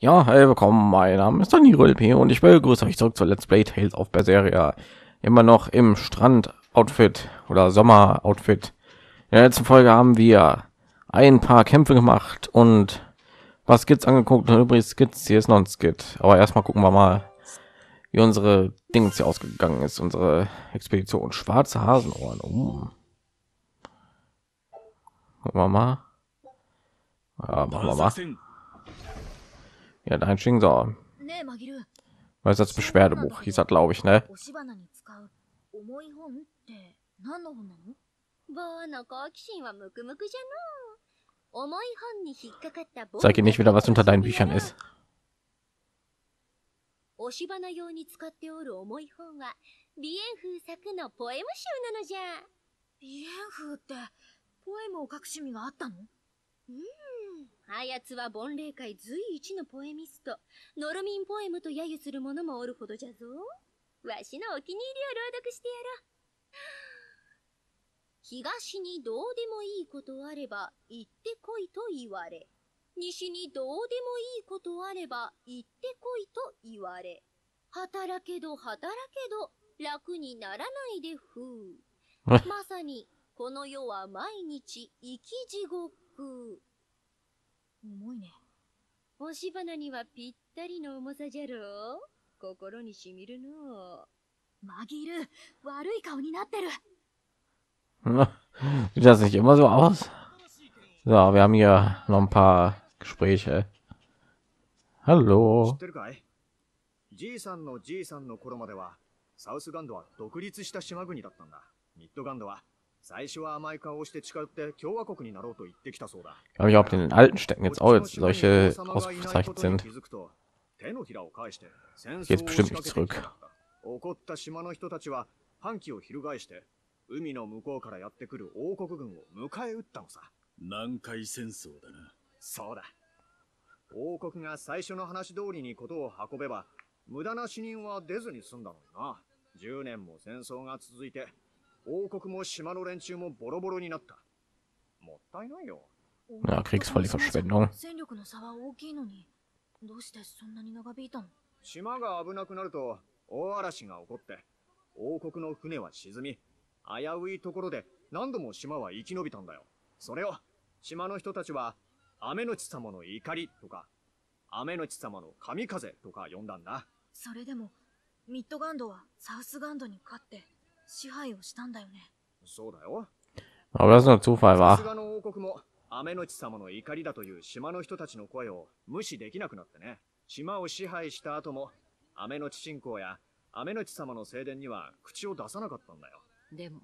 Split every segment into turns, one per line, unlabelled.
Ja, hey, willkommen, mein Name ist Daniel LP und ich begrüße euch zurück zu Let's Play Tales of Berseria. Immer noch im Strand-Outfit oder Sommer-Outfit. In der letzten Folge haben wir ein paar Kämpfe gemacht und was Skits angeguckt und übrigens Skits, hier ist noch ein Skit. Aber erstmal gucken wir mal, wie unsere Dings hier ausgegangen ist, unsere Expedition. Schwarze Hasenohren. Uh. Gucken wir mal. Ja, machen wir mal. Ja, dein Sching so.
ねえマギル
Was ist das Beschwerdebuch? Hieß das, glaube ich, ne?
押し花に使う重い本って何の本なの
棒の好奇心はムクムクじゃのう重い本に引っかかった棒
Zeig ihr nicht wieder, was unter deinen Büchern ist.
押し花用に使っておる重い本は鼻炎風作のポエム集なのじゃ
鼻炎風ってポエムを書く趣味があったの
あやつは盆霊界随一のポエミスト。ノルミンポエムと揶揄する者もおるほどじゃぞ。わしのお気に入りを朗読してやろう。東にどうでもいいことあれば行ってこいと言われ。西にどうでもいいことあれば行ってこいと言われ。働けど働けど楽にならないでふう。まさにこの世は毎日生き地獄
重いね。
押し花にはぴったりの重さじゃろう？心にしみるの。う
マギル悪い顔になってる。
Sieht das nicht immer so aus? So, wir haben hier noch ein paar Gespräche.
知
Hallo.
ってるかい？じいさんのじいさんの頃まではサウスガンドは独立した島国だったんだ。ミッドガンドは最初は甘い顔をして近寄って共和国になろうと言ってきたそうだ。
Glaube, ich glaube, in den
怒った島の人たちは反旗を翻して海の向こうからやってくる王国軍を迎え撃ったのさ。
南海戦争だな。
そうだ。王国が最初の話通りにことを運べば無駄な死人は出ずに済んだのにな。10年も戦争が続いて王国も島の連中もボロボロになった。もったいないよ。
Ja, Kriegsfall, die Verschwendung.
戦力の差は大きいのに。どうしてそんなに長引いたの？
島が危なくなると大嵐が起こって王国の船は沈み危ういところで何度も島は生き延びたんだよ。それを島の人たちは雨のち様の怒りとか雨のち様の神風とか呼んだんだ。
それでもミッドガンドはサウスガンドに勝って支配をしたんだよね。
そうだよ。
Aber das ist nur Zufall,
さ
war.
すがの王国も雨のち様の怒りだという島の人たちの声を無視できなくなってね。島を支配した後も雨のち信仰や雨のち様の聖殿には口を出さなかったんだよ。
でも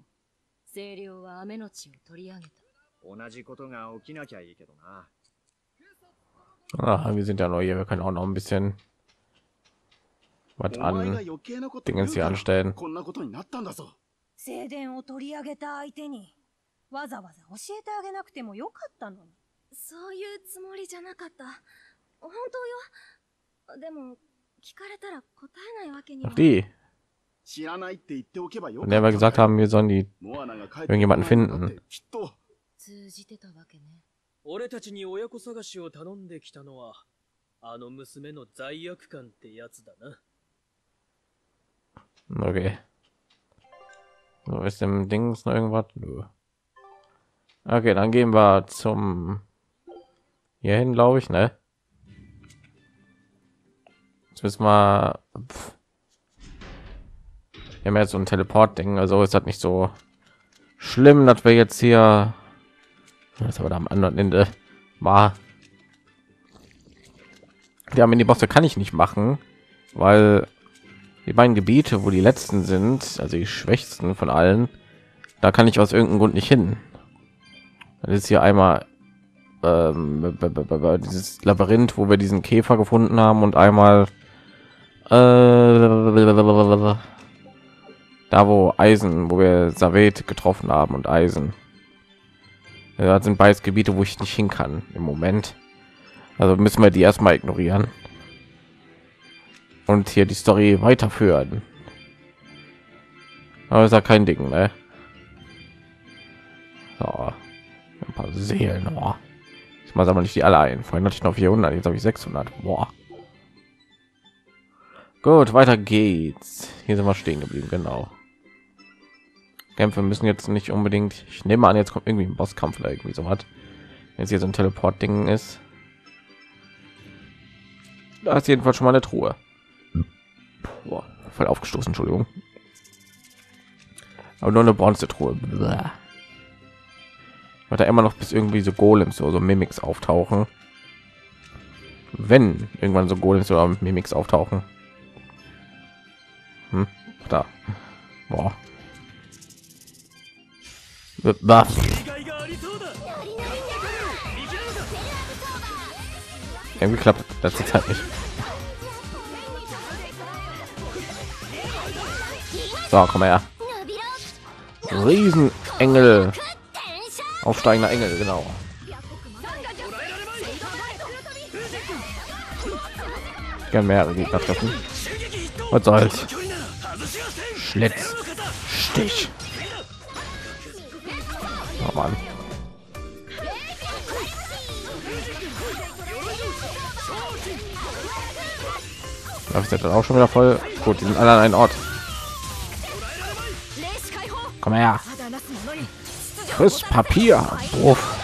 清涼は雨の地を取り上げた。
同じことが起きなきゃいいけどな。
Ah, wir sind ja neu hier. Wir können auch noch ein bisschen was
お前が
an
余計なこと言
Dingens
う
hier anstellen.
こんなことになったんだぞ。
聖殿を取り上げた相手にわざわざ教えてあげなくてもよかったのに
そういうつもりじゃなかった本当よでも聞かれたら答えないわけには
die.
知らないって言っておけばよ
Von
かっ
der wir
た
gesagt haben, wir sollen die
モアナが帰って
irgendjemanden finden
だってきっと
通じてたわけね
俺たちに親子探しを頼んできたのは、あの娘の罪悪感ってやつだな。
Okay. So, ist im Dings noch irgendwas? Okay, dann gehen wir zum hier hin, glaube ich, ne? Jetzt müssen wir. Pff. Wir haben jetzt so ein Teleport-Ding, also ist das nicht so schlimm, dass wir jetzt hier. Das aber da am anderen Ende war. Wir haben in die Bosse kann ich nicht machen, weil die beiden Gebiete, wo die letzten sind, also die schwächsten von allen, da kann ich aus irgendeinem Grund nicht hin. Das ist hier einmal ähm, dieses Labyrinth, wo wir diesen Käfer gefunden haben, und einmal äh, da, wo Eisen, wo wir Savet getroffen haben und Eisen. Ja, das sind beides Gebiete, wo ich nicht hin kann im Moment. Also müssen wir die erstmal ignorieren und hier die Story weiterführen. Aber ist ja kein Ding, ne? So, ein paar Seelen. Oh. Ich mal sammle ich die alle ein. Vorhin hatte ich noch 400, jetzt habe ich 600. Boah. Gut, weiter geht's. Hier sind wir stehen geblieben, genau. Kämpfe müssen jetzt nicht unbedingt. Ich nehme an, jetzt kommt irgendwie ein Bosskampf oder irgendwie so was. Jetzt hier so ein Teleport-Ding ist. Da ist jedenfalls schon mal eine Truhe. Boah, voll aufgestoßen, Entschuldigung. Aber nur eine Bronzetruhe. Weil da immer noch bis irgendwie so Golems oder so Mimics auftauchen. Wenn irgendwann so Golems oder Mimics auftauchen. Hm? Da. Boah. Bah. Irgendwie klappt das jetzt halt nicht. So, komm her. Riesenengel. Aufsteigender Engel, genau. Gern mehrere Gegner treffen. Was soll's? Schlitz. Stich. Oh Mann. Läuft jetzt auch schon wieder voll. Gut, die sind alle einen Ort. Komm her. Chris Papier. Uff.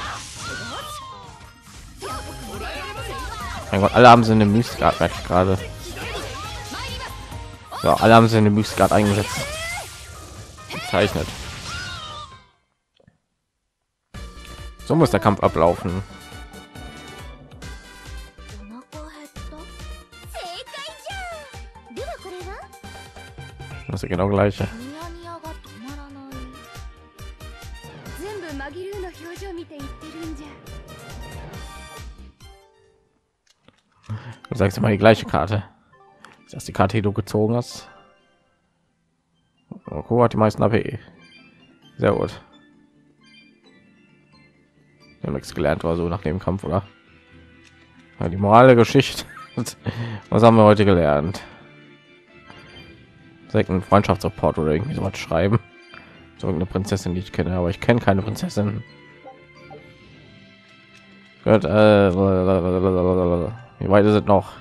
Mein Gott, alle haben sie in dem merke gerade. Ja, alle haben sie in dem Müsgard eingesetzt. Gezeichnet. So muss der Kampf ablaufen. Das ist ja genau gleiche. Du sagst immer die gleiche Karte. Ist das die Karte, die du gezogen hast? Oko hat die meisten AP. Sehr gut. Wir haben nichts gelernt oder so nach dem Kampf, oder? Ja, die Moral der Geschichte. Was haben wir heute gelernt? Direkt einen Freundschaftsreport oder irgendwie so was schreiben. So eine Prinzessin, die ich kenne, aber ich kenne keine Prinzessin. Gut, äh, wie weit ist es noch?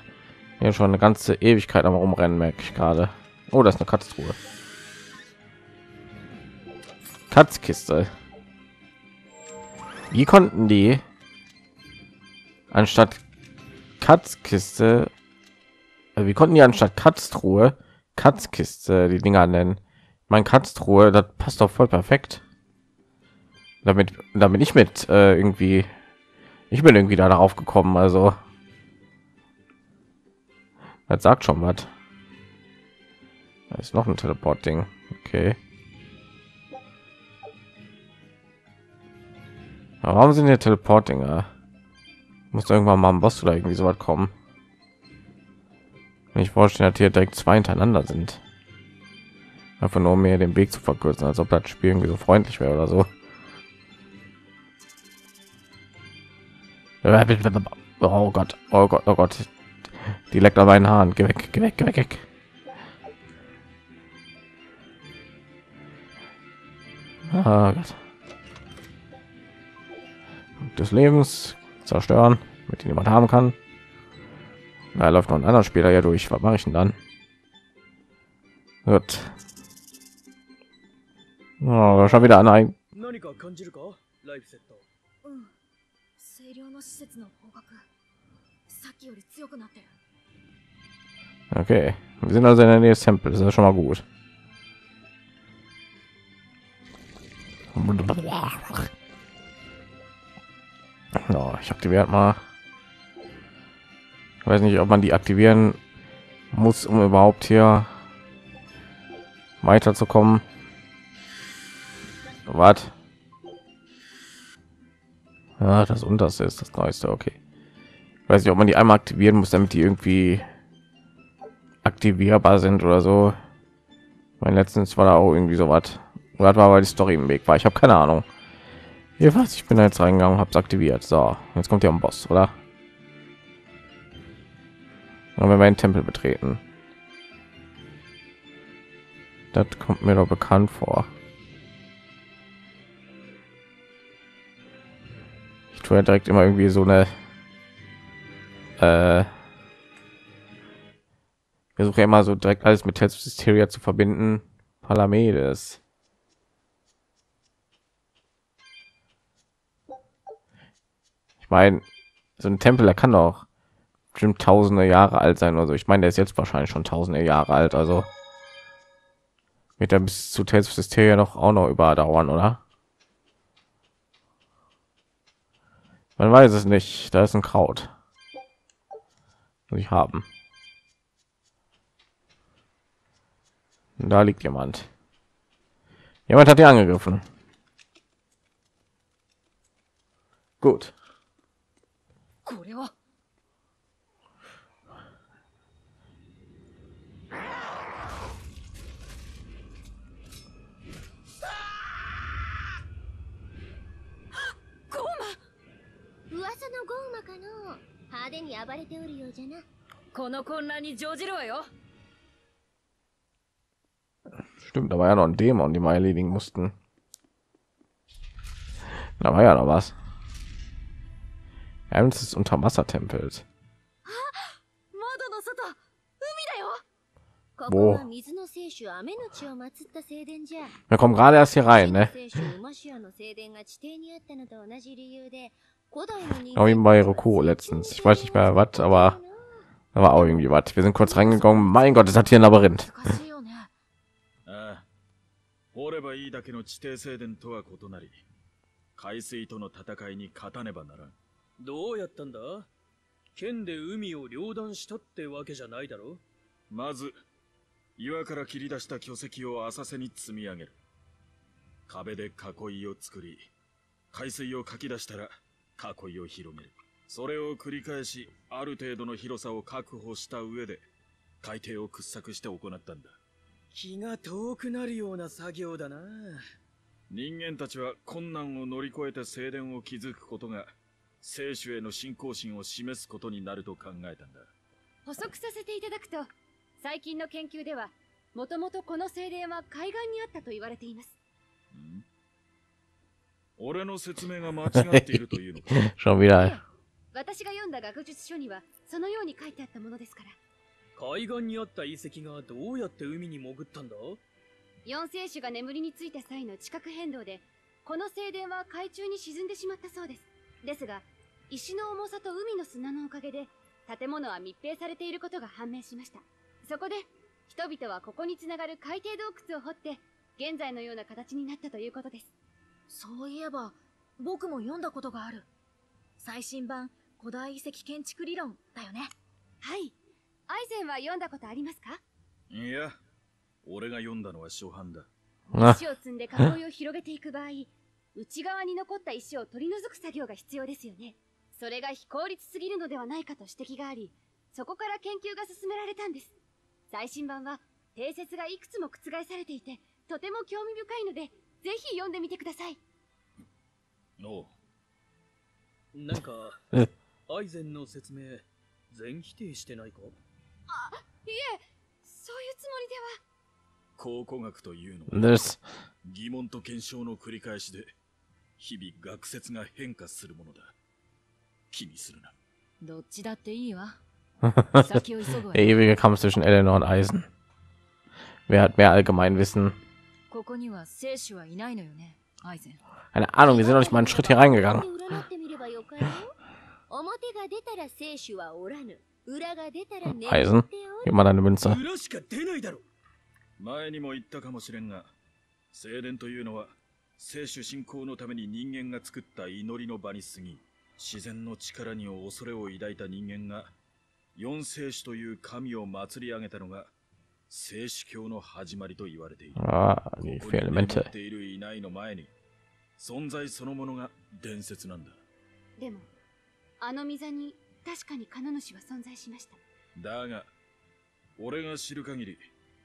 Hier schon eine ganze Ewigkeit am rumrennen, merke ich gerade. Oh, das ist eine Katztruhe. Katzkiste. Wie konnten die anstatt Katzkiste, äh, wie konnten die anstatt Katztruhe Katzkiste die Dinger nennen? Mein Katztruhe, das passt doch voll perfekt. Damit, damit ich mit äh, irgendwie, ich bin irgendwie da darauf gekommen, also das sagt schon was. Da ist noch ein Teleport-Ding. Okay. Warum sind hier Teleport-Dinger? Muss irgendwann mal ein Boss oder irgendwie so was kommen. Ich vorstelle, dass hier direkt zwei hintereinander sind. Einfach nur um mir den Weg zu verkürzen, als ob das Spiel irgendwie so freundlich wäre oder so. Oh Gott, oh Gott, oh Gott. Die leckt an meinen Haaren. Geh weg, geh weg, geh weg, weg. Ah, Gott. Des Lebens zerstören, mit jemand haben kann. Da läuft noch ein anderer Spieler ja durch. Was mache ich denn dann? Gut. Oh, schon wieder an ein.
何か感じるかライフセット
うん清涼の施設の方角
Okay, wir sind also in der Nähe des Tempels. Das ist schon mal gut. Ja, ich aktiviert mal. Ich weiß nicht, ob man die aktivieren muss, um überhaupt hier weiterzukommen. Was? Ja, das unterste ist das neueste. Okay. Weiß nicht, ob man die einmal aktivieren muss, damit die irgendwie aktivierbar sind oder so. Mein letztens war da auch irgendwie so was. Oder war weil die Story im Weg war. Ich habe keine Ahnung. Jedenfalls, ich bin da jetzt reingegangen, habe es aktiviert. So, jetzt kommt ja ein Boss, oder? Und wenn wir einen Tempel betreten. Das kommt mir doch bekannt vor. Ich tue ja direkt immer irgendwie so eine äh, versuche immer so direkt alles mit of Hysteria zu verbinden. Palamedes. Ich meine, so ein Tempel, der kann doch bestimmt tausende Jahre alt sein. Also ich meine, der ist jetzt wahrscheinlich schon tausende Jahre alt. Also wird er bis zu Tales Hysteria noch auch noch überdauern, oder? Man weiß es nicht. Da ist ein Kraut Muss ich haben. Da liegt jemand. Jemand hat die angegriffen. Gut.
これは
派手に暴れておるようじゃな
この混乱に乗じるわよ
Stimmt, da war ja noch ein Dämon, die wir erledigen mussten. Da war ja noch was. Geheimnis des Unterwassertempels.
窓の外海だよ
ここは水の聖主雨の血を祀った聖殿じゃ
Wir kommen gerade erst hier rein, ne? Auch eben bei Roku letztens. Ich weiß nicht mehr was, aber da war auch irgendwie was. Wir sind kurz reingegangen. Mein Gott, es hat hier ein Labyrinth.
掘ればいいだけの地底聖殿とは異なり海水との戦いに勝たねばならん
どうやったんだ剣で海を両断したってわけじゃないだろ
まず岩から切り出した巨石を浅瀬に積み上げる壁で囲いを作り海水をかき出したら囲いを広げるそれを繰り返しある程度の広さを確保した上で海底を掘削して行ったんだ。
気が遠くなるような作業だな。
人間たちは困難を乗り越えて聖殿を築くことが聖主への信仰心を示すことになると考えたんだ。
補足させていただくと最近の研究ではもともとこの聖殿は海岸にあったと言われています。
ん俺の説明が間違っているというのか？
Schon wieder.
私が読んだ学術書にはそのように書いてあったものですから。
海岸にあった遺跡がどうやって海に潜ったんだ？
四聖種が眠りについた際の地殻変動でこの聖殿は海中に沈んでしまったそうです。ですが石の重さと海の砂のおかげで建物は密閉されていることが判明しました。そこで人々はここにつながる海底洞窟を掘って現在のような形になったということです
そういえば僕も読んだことがある。最新版古代遺跡建築理論だよね。
はい。アイゼンは読んだことありますか？
いや俺が読んだのは初版だ。
石を積んで囲いを広げていく場合内側に残った石を取り除く作業が必要ですよね。それが非効率すぎるのではないかと指摘がありそこから研究が進められたんです。最新版は定説がいくつも覆されていてとても興味深いのでぜひ読んでみてください。
おう。
なんか
え？
アイゼンの説明全否定してないか？
いえそういうつもりでは。
考古学というのは.疑問と検証の繰り返しで日々学説が変化するものだ。気にするな。
どっちだっていいわ。
Der
よ。
Ewige Kampf zwischen Eleanor und Eisen. Wer hat mehr Allgemeinwissen?
ここには聖主はいないのよねアイゼン
Keine Ahnung, wir sind noch nicht mal einen Schritt hier reingegangen.
表が出たら聖主はおらぬ裏が出たら眠って
Eisen, gib mal deine Münze.
裏しか出ないだろ
前にも言ったかもしれんが聖殿というのは聖主信仰のために人間が作った祈りの場に過ぎ自然の力に恐れを抱いた人間が四聖主という神を祭り上げたのが聖主教の始まりと言われている。
Ah, die
こ
vier
こに眠
Elemente.
っているいないの前に存在そのものが伝説なんだ。
でもあの溝に確かにカノ主は存在しました。
だが俺が知る限り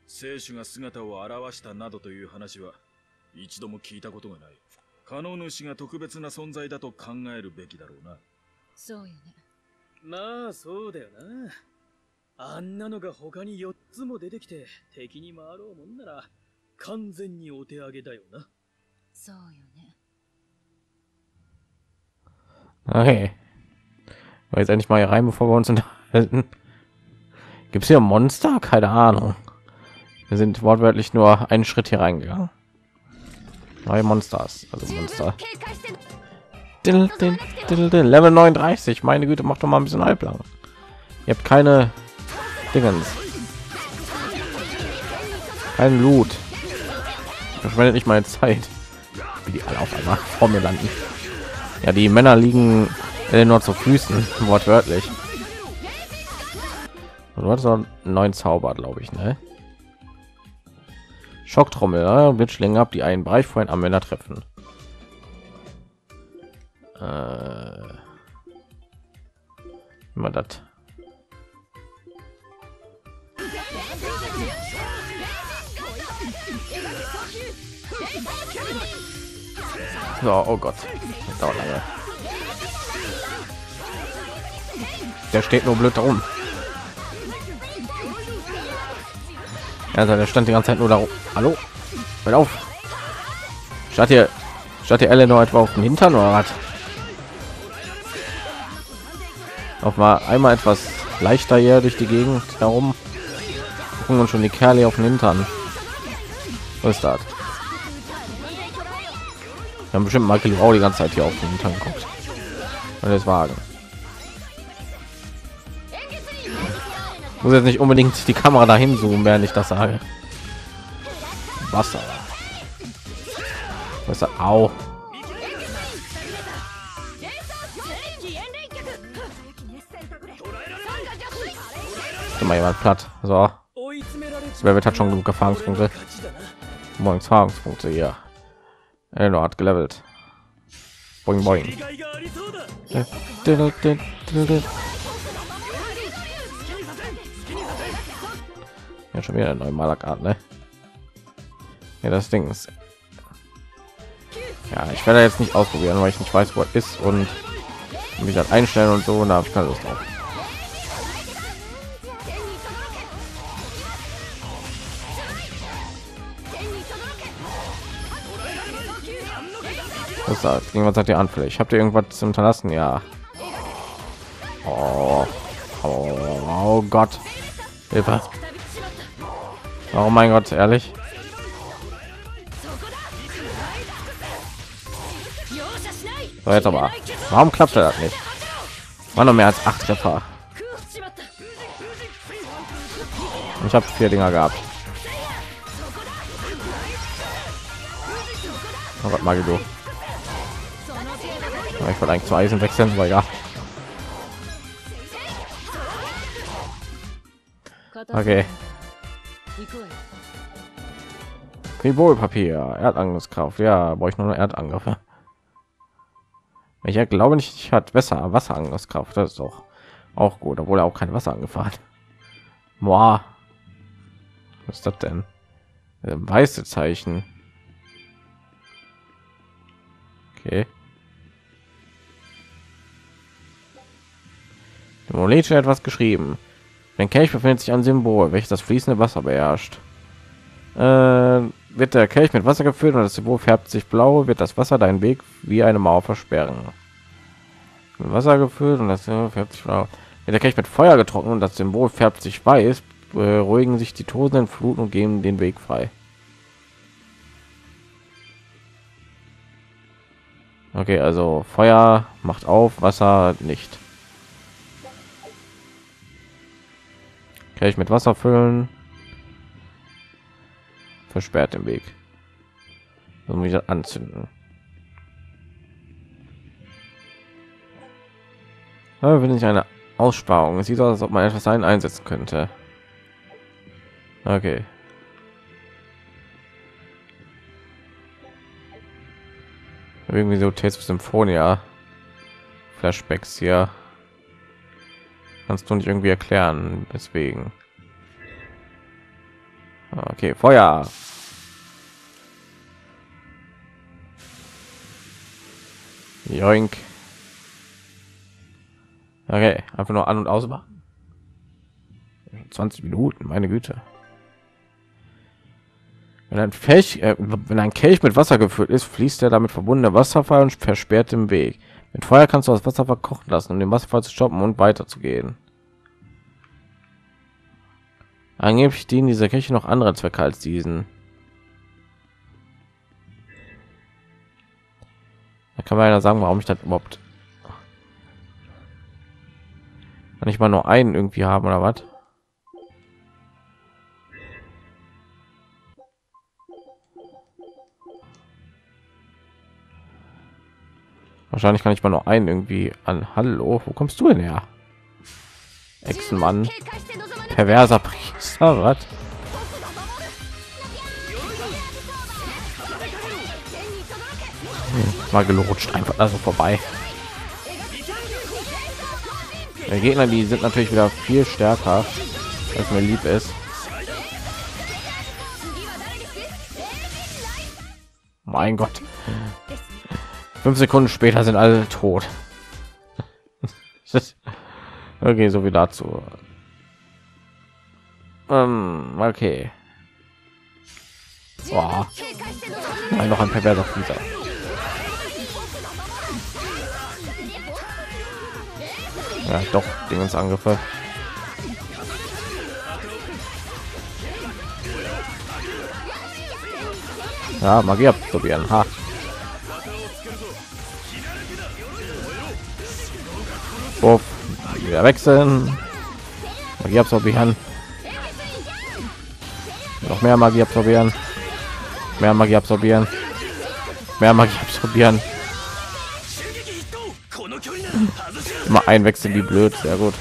聖主が姿を現したなどという話は一度も聞いたことがない。カノ主が特別な存在だと考えるべきだろうな。
そうよね。
まあそうだよなあんなのが他に4つも出てきて敵に回ろうもんなら完全にお手上げだよな
そうよね
Okay. Aber jetzt endlich mal hier rein, bevor wir uns unterhalten. Gibt es hier Monster? Keine Ahnung. Wir sind wortwörtlich nur einen Schritt hier reingegangen. Neue Monsters, also Monster. Dill, dill, dill, dill. Level 39. Meine Güte, macht doch mal ein bisschen halblang. Ihr habt keine Dingens. Kein Loot. Verschwendet nicht meine Zeit. Wie die alle auf einmal vor mir landen. Ja, die Männer liegen nur zu Füßen, wortwörtlich. Du hast einen neuen Zauber, glaube ich, ne? Schocktrommel, ja? Blitzschlinge ab, die einen Bereich vorhin am Männer treffen. Äh, immer das. So, oh Gott, das dauert lange. Der steht nur blöd darum. Also der stand die ganze Zeit nur darum. Hallo, hört auf. Statt hier, statt hier Eleanor etwa auf den Hintern oder was? Auf mal einmal etwas leichter hier durch die Gegend herum. Gucken uns schon die Kerle auf den Hintern. Was ist das? Haben bestimmt Michael auch die ganze Zeit hier auf den Hintern geguckt. Und das Wagen. muss jetzt nicht unbedingt die Kamera dahin zoomen, während ich das sage. Wasser. Was ist Au. Mal jemand platt. So. Wer hat schon genug Erfahrungspunkte? Morgens Erfahrungspunkte hier. Er hat gelevelt. Boing boing. Ja, schon wieder eine neue Malakart, ne? Ja, das Ding ist. Ja, ich werde jetzt nicht ausprobieren, weil ich nicht weiß, wo es ist und mich das einstellen und so. Und da habe ich keine Lust drauf. Was sagt? Irgendwas hat ihr Anfälle. Ich habe dir irgendwas zum hinterlassen, ja. Oh, oh, oh Gott. Hilfe. Oh mein Gott, ehrlich. So, jetzt aber. Warum klappt das nicht? War noch mehr als acht Treffer. Ich habe vier Dinger gehabt. Oh Gott, Magido. Ich wollte eigentlich zu Eisen wechseln, aber ja. Okay. Tribolpapier, Erdangriffskraft. Ja, brauche ich nur Erdangriffe. Ich glaube nicht, ich hat besser Wasserangriffskraft. Das ist doch auch gut, obwohl er auch kein Wasser angefahren. Boah. Was ist das denn? Weiße Zeichen. Okay. Monete etwas geschrieben. Wenn Kelch befindet sich ein Symbol, welches das fließende Wasser beherrscht. Äh, wird der Kelch mit Wasser gefüllt und das Symbol färbt sich blau, wird das Wasser deinen Weg wie eine Mauer versperren. Mit Wasser gefüllt und das färbt sich blau. Wird der Kelch mit Feuer getrocknet und das Symbol färbt sich weiß, beruhigen sich die tosenden Fluten und geben den Weg frei. Okay, also Feuer macht auf, Wasser nicht. Kelch mit Wasser füllen. Versperrt den Weg. Um wieder anzünden. Aber wenn ich eine Aussparung, es sieht aus, als ob man etwas ein einsetzen könnte. Okay. Irgendwie so Test Symphonia Flashbacks hier. Kannst du nicht irgendwie erklären, weswegen? Okay, Feuer. Joink. Okay, einfach nur an und aus machen. 20 Minuten, meine Güte. Wenn ein Kelch, äh, wenn ein Kelch mit Wasser gefüllt ist, fließt der damit verbundene Wasserfall und versperrt den Weg. Mit Feuer kannst du das Wasser verkochen lassen, um den Wasserfall zu stoppen und weiterzugehen. Angeblich dienen diese Kirche noch andere Zwecke als diesen. Da kann man ja sagen, warum ich das überhaupt ich mal nur einen irgendwie haben oder was? Wahrscheinlich kann ich mal nur einen irgendwie an. Hallo, wo kommst du denn her? Echsenmann, perverser Priester, was? Mal gelutscht einfach also vorbei. Der Gegner, die sind natürlich wieder viel stärker, als mir lieb ist. Mein Gott. Fünf Sekunden später sind alle tot. okay, so wie dazu. Ähm, okay. Boah. Nein, noch ein perverser Flieger. Ja, doch, Dingens Angriffe. Ja, Magie absorbieren. Ha. Puff. Wieder wechseln. Magie absorbieren. Noch mehr Magie absorbieren. Mehr Magie absorbieren. Mehr Magie absorbieren. Immer einwechseln wie blöd, sehr gut.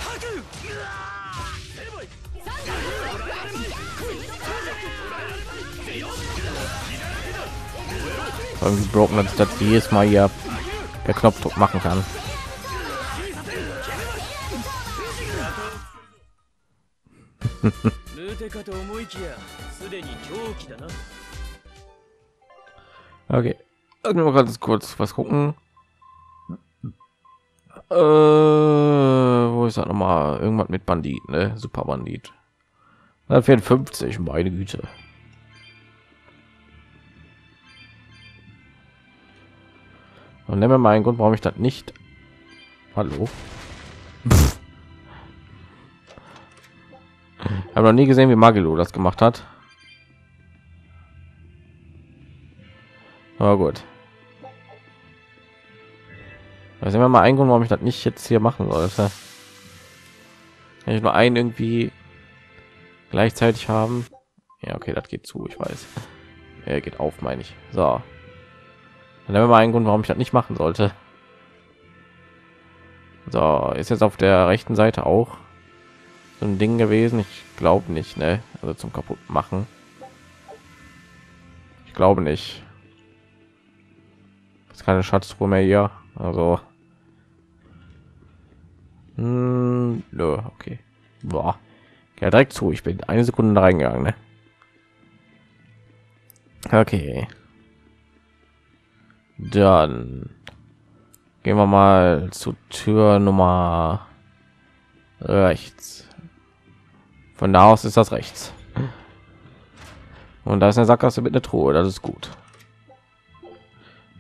Irgendwie broken, dass das jedes Mal hier der Knopfdruck machen kann. okay, irgendwann ganz kurz was gucken. Äh, wo ist das noch mal? Irgendwas mit Bandit, ne? Super Bandit. 54, meine Güte. Und nehmen wir mal einen Grund, warum ich das nicht. Hallo. Ich habe noch nie gesehen, wie Magelo das gemacht hat. Aber gut. Da sind wir mal ein Grund, warum ich das nicht jetzt hier machen sollte. Kann ich nur einen irgendwie gleichzeitig haben? Ja, okay, das geht zu, ich weiß. Er geht auf, meine ich. So. Dann haben wir mal einen Grund, warum ich das nicht machen sollte. So, ist jetzt auf der rechten Seite auch so ein Ding gewesen. Ich glaube nicht, ne? Also zum kaputt machen. Ich glaube nicht. ist keine Schatztruhe mehr hier. Also hm, nö, okay. Boah. Ja, direkt zu. Ich bin eine Sekunde reingegangen, ne? Okay. Dann gehen wir mal zu Tür Nummer rechts. Von da aus ist das rechts. Und da ist eine Sackgasse mit einer Truhe. Das ist gut.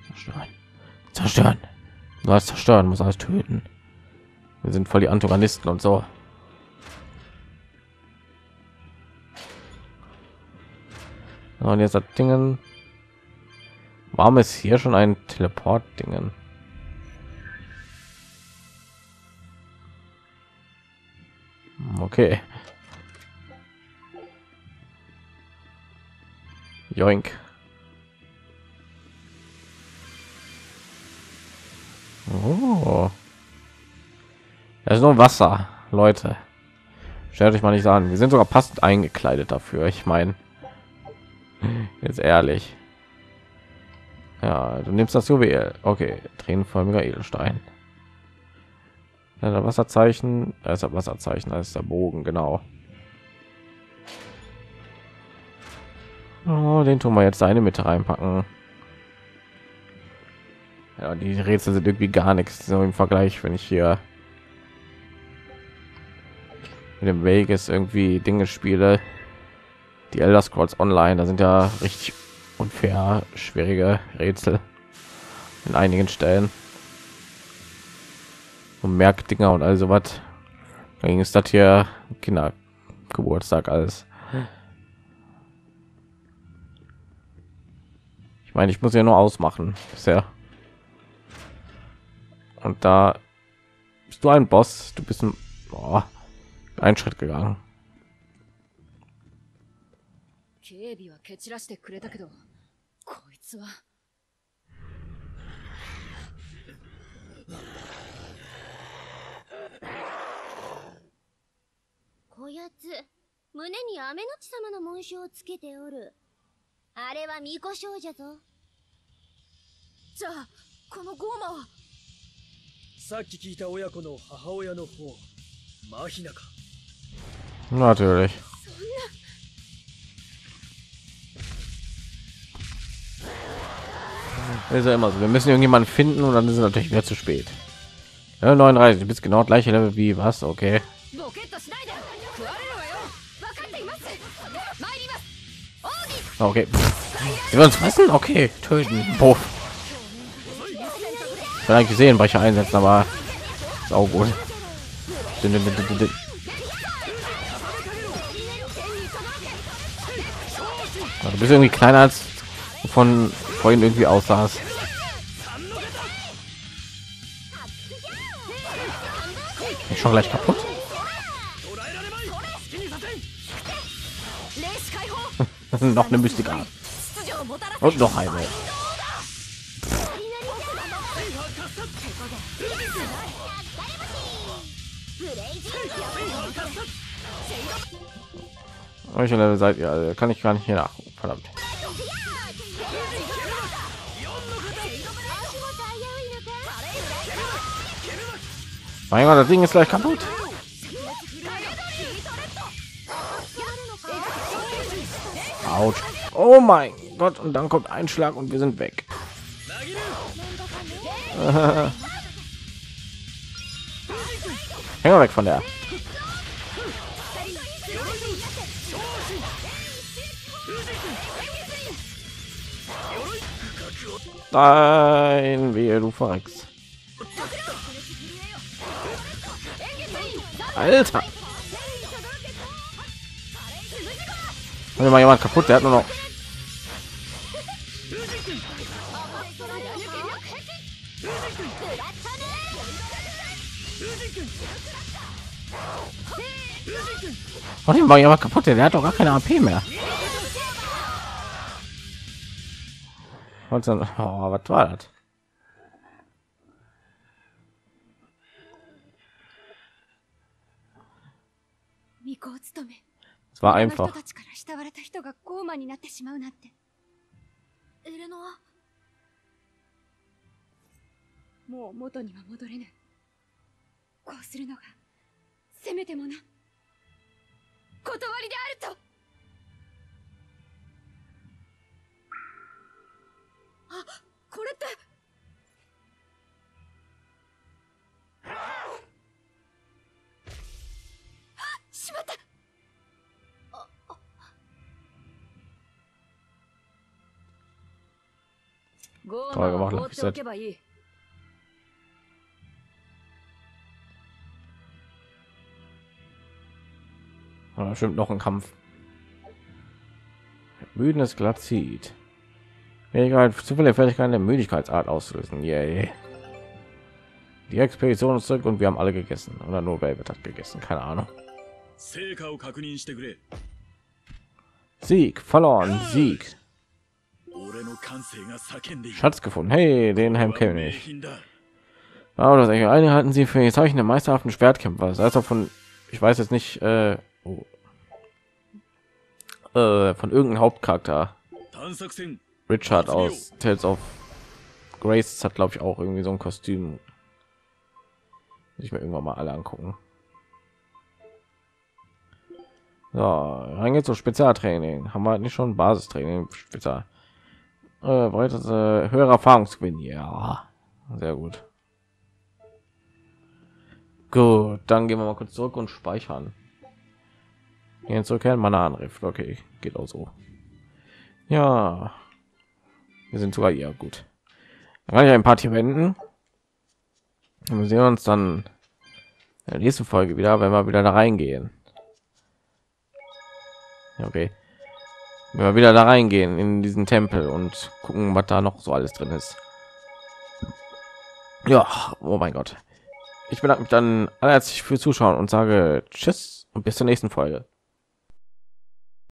Zerstören. Zerstören. Was zerstören muss alles töten. Wir sind voll die Antagonisten und so. Und jetzt hat Dingen. Warum ist hier schon ein Teleport-Dingen? Okay. Joink. Oh. Das ist nur Wasser, Leute. Stellt euch mal nicht an. Wir sind sogar passend eingekleidet dafür. Ich meine, jetzt ehrlich. Ja, du nimmst das Juwel. Okay, tränenförmiger Edelstein. Ja, das Wasserzeichen, da ist das Wasserzeichen, da ist der Bogen, genau. Oh, den tun wir jetzt eine Mitte reinpacken. Ja, die Rätsel sind irgendwie gar nichts so im Vergleich, wenn ich hier mit dem Vegas irgendwie Dinge spiele, die Elder Scrolls Online, da sind ja richtig unfair schwierige Rätsel in einigen Stellen und Merkdinger und also was. Dagegen ist das hier Kinder Geburtstag alles. Ich meine, ich muss ja nur ausmachen bisher. Und da bist du ein Boss. Du bist ein, boah, ein Schritt gegangen.
警備は蹴散らしてくれたけどこいつは
こやつ、胸に雨のち様の紋章をつけておる。 あれは巫女少女ぞ。
じゃあこのゴーマは
さっき聞いた親子の母親の方マヒナか
Natürlich. Ist ja immer so. Wir müssen irgendjemanden finden und dann ist es natürlich wieder zu spät. Ja, 39, du bist genau gleiche Level wie was, okay. Okay. Wollen uns fressen? Okay, töten. Puff. Ich will eigentlich sehen, welche einsetzen, aber ist auch gut. Ja, Du bist irgendwie kleiner als von vorhin irgendwie aussahst. Ist schon gleich kaputt. noch eine
Mystik
Und noch eine. Welche Level seid ihr? Also kann ich gar nicht hier nach. Verdammt. Mein Gott, das Ding ist gleich kaputt. Autsch. Oh mein Gott, und dann kommt ein Schlag und wir sind weg. Häng mal weg von der. Nein, wehe, du verreckst. Alter. Wenn mal jemand kaputt, der hat nur noch. Warte mal, jemand kaputt, der hat doch gar keine AP mehr. Und dann, oh, was war das? Es war einfach.
慕われた人がゴーマになってしまうなんて。
エレノア。
もう元には戻れぬ。こうするのがせめてもの。断りであると。
これって
ゴー
Toll
マ
gemacht,
は放っ
Lucky
ておけばいい
Ja, bestimmt noch ein Kampf. Müdendes Glatzit. Fähigkeit, zufällige Fertigkeit der Müdigkeitsart auslösen. Yay. Die Expedition ist zurück und wir haben alle gegessen. Oder nur Velvet hat gegessen. Keine Ahnung.
成果を確認してくれ
Sieg. Verloren. Sieg. Schatz gefunden. Hey, den Heim
kenne ich.
Aber das Echo eine halten sie für die Zeichen der meisterhaften Schwertkämpfer. Das heißt auch von, ich weiß jetzt nicht, äh, oh, äh, von irgendeinem Hauptcharakter. Richard aus Tales of Grace hat, glaube ich, auch irgendwie so ein Kostüm. Ich mir irgendwann mal alle angucken. So, dann geht's so Spezialtraining. Haben wir nicht schon Basistraining? Spezial. Äh, weiteres, äh, höhere Erfahrungsgewinn. Ja, sehr gut. Gut, dann gehen wir mal kurz zurück und speichern. Gehen zurückkehren, Mananenriff. Okay, geht auch so. Ja, wir sind sogar hier gut. Dann kann ich ein paar hier wenden. Und wir sehen uns dann in der nächsten Folge wieder, wenn wir wieder da reingehen. Ja, okay. Wenn wir wieder da reingehen in diesen Tempel und gucken, was da noch so alles drin ist. Ja, oh mein Gott. Ich bedanke mich dann herzlich fürs Zuschauen und sage Tschüss und bis zur nächsten Folge.